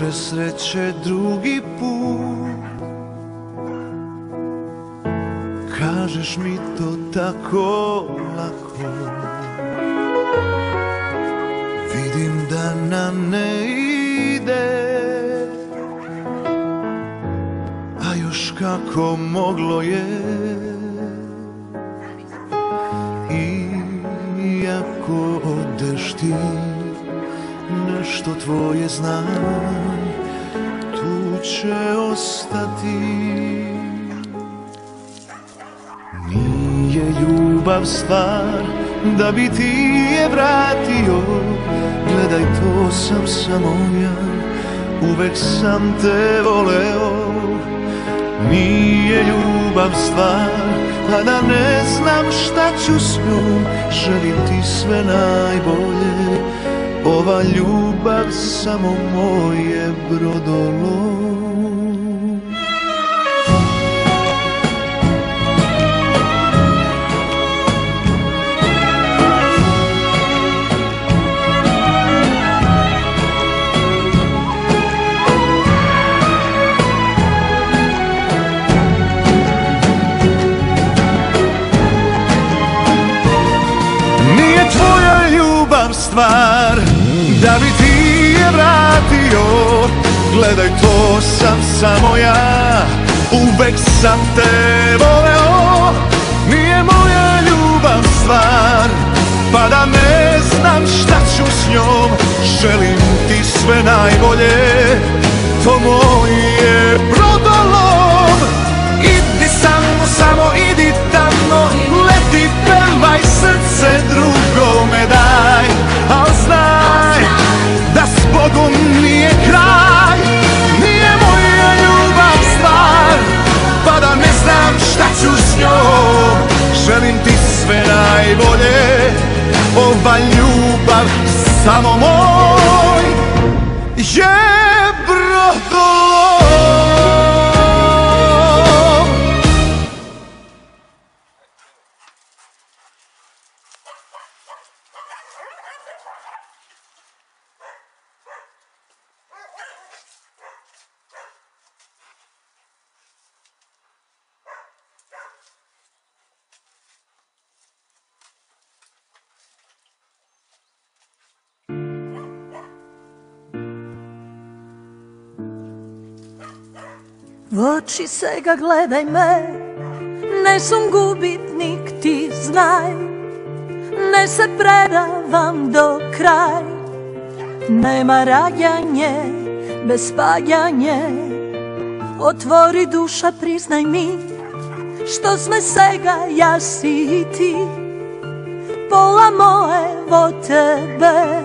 Više sreće drugi put. Kažeš mi to tako lako. Vidim da nam ne ide. A još kako moglo je. Iako odeš ti nešto tvoje znam Tu će ostati. Nije ljubav stvar Da bi ti je vratio. Gledaj to sam samo ja Uvek sam te voleo. Nije ljubav stvar A da ne znam šta ću s njom Želim ti sve najbolje ova ljubav samo moje brodolo. Nije tvoja ljubav stvar Da bi ti je vratio. Gledaj to sam samo ja. Uvek sam te voleo. Nije moja ljubav stvar. Pa da ne znam šta ću s njom. Želim ti sve najbolje. To moje Ova ljubav samo moj Je U oči se ga gledaj me, ne sam gubitnik ti znaj, ne se predavam do kraj, nema rađanje bez spaljanje, otvori duša priznaj mi, što sme svega ja si i ti, pola moje vo tebe,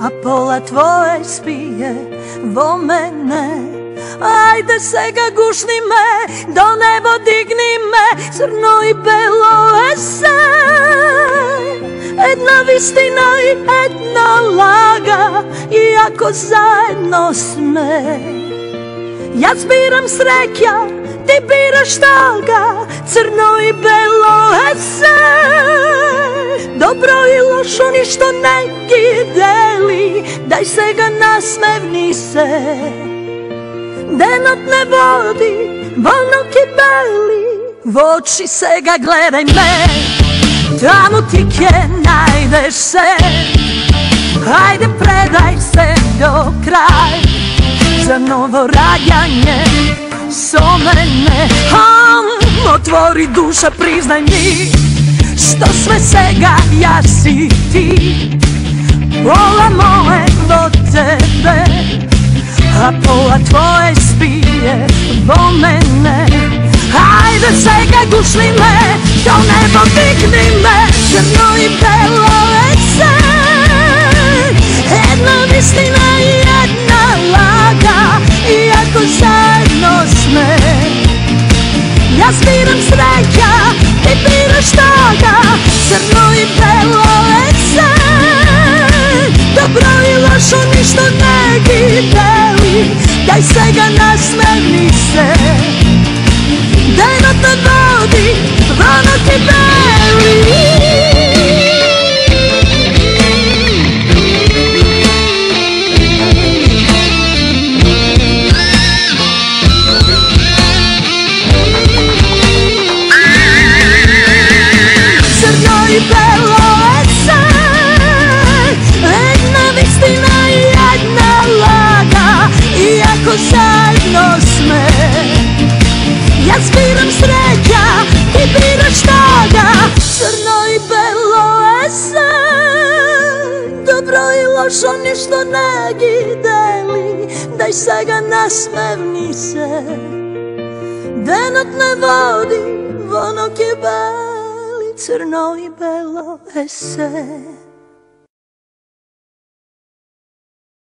a pola tvoje spije vo mene. Ајде сега гушни ме, до небо дигни ме, црно и бело е се. Една вистина и една лага, иако заедно сме. Јас бирам среќа, ти бираш тага, црно и бело е се. Добро и лошо ништо не ги дели, дај сега насмевни се. denat ne vodi, volno ki beli, v oči se ga gledaj me, tamo ti kje najdeš se, hajde predaj se do kraj, za novo rajanje, so mene, oh, otvori duša, priznaj mi, što sve sega ja si ti, pola moje do tebe, a pola tvoje spije Bo mene Ajde sega gušli me Do nebo digni me Crno i belo lese Jedna mislina Dobro i lošo ništa ne gideli Daj svega nasmevni se Denot ne vodi, vonok je beli Crno i belo se